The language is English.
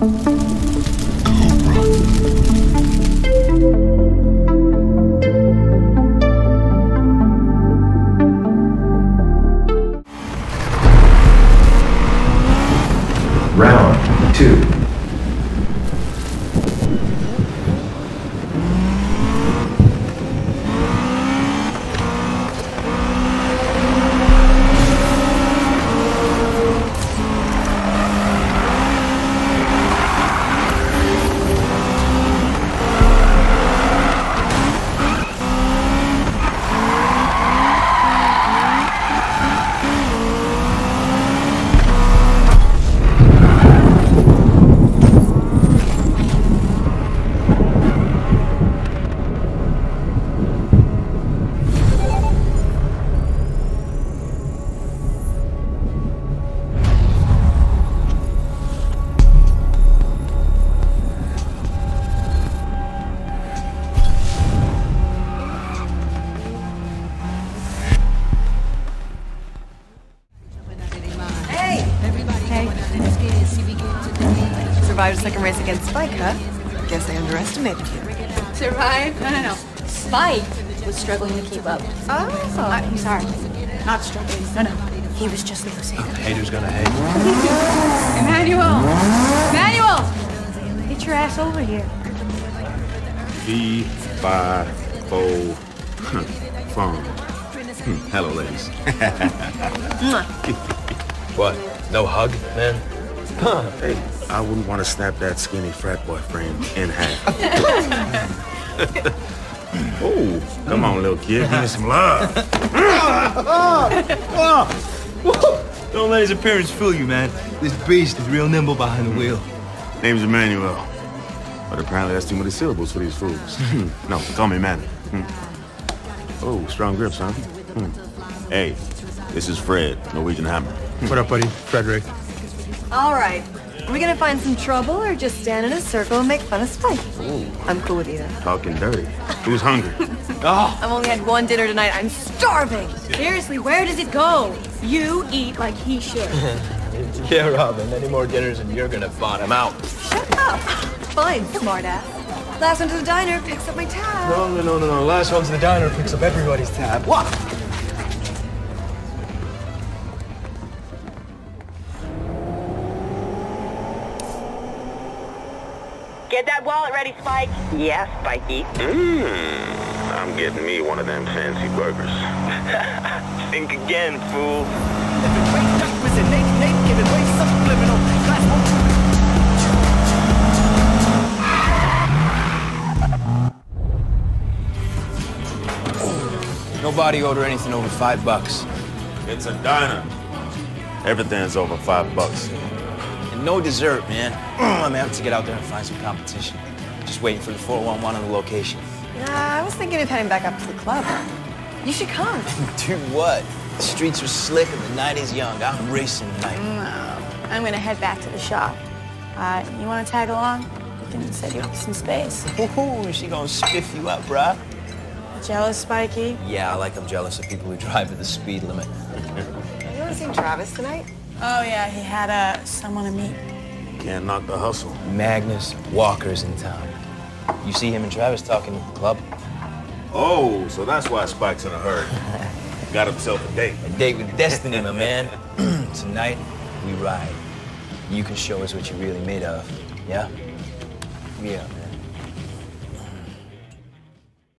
Round two. Survived a second race against Spike, huh? Guess I underestimated you. Survive? No, no, no. Spike was struggling to keep up. Oh. Uh, I'm sorry. Not struggling. No, no. He was just losing. Haters gonna hate. Emmanuel! Emmanuel! Get your ass over here. V five four phone. Hello, ladies. What? No hug, man? Huh, hey, I wouldn't want to snap that skinny frat boy frame in half. oh, come on, little kid, give me some love. Don't let his appearance fool you, man. This beast is real nimble behind the wheel. Name's Emmanuel, but apparently that's too many syllables for these fools. no, call me Manny. Hmm. Oh, strong grip, son. Hmm. Hey, this is Fred, Norwegian Hammer. What up, buddy? Frederick. All right. Are we gonna find some trouble or just stand in a circle and make fun of Spike? I'm cool with either. Talking dirty. Who's hungry? oh. I've only had one dinner tonight. I'm starving. Seriously, where does it go? You eat like he should. Yeah, Robyn. Any more dinners and you're gonna bottom out. Shut up. Fine, smartass. Last one to the diner picks up my tab. No, no, no, no, no. Last one's the diner picks up everybody's tab. What? Get that wallet ready, Spike. Yeah, Spikey. Mmm, I'm getting me one of them fancy burgers. Think again, fool. Nobody order anything over five bucks. It's a diner. Everything's over five bucks. No dessert, man. I'm gonna have to get out there and find some competition. Just waiting for the 411 on the location. Nah, I was thinking of heading back up to the club. You should come. Do what? The streets are slick and the night is young. I'm racing tonight. No, I'm gonna head back to the shop. Uh, you wanna tag along? We can set you up some space. Ooh, she gonna spiff you up, bruh. Jealous, Spikey? Yeah, I like I'm jealous of people who drive at the speed limit. You want to see Travis tonight? Oh, yeah, he had uh, someone to meet. Can't knock the hustle. Magnus Walker's in town. You see him and Travis talking at the club? Oh, so that's why Spike's in a hurry. Got himself a date. A date with destiny, my man. Tonight, we ride. You can show us what you're really made of, yeah? Yeah, man.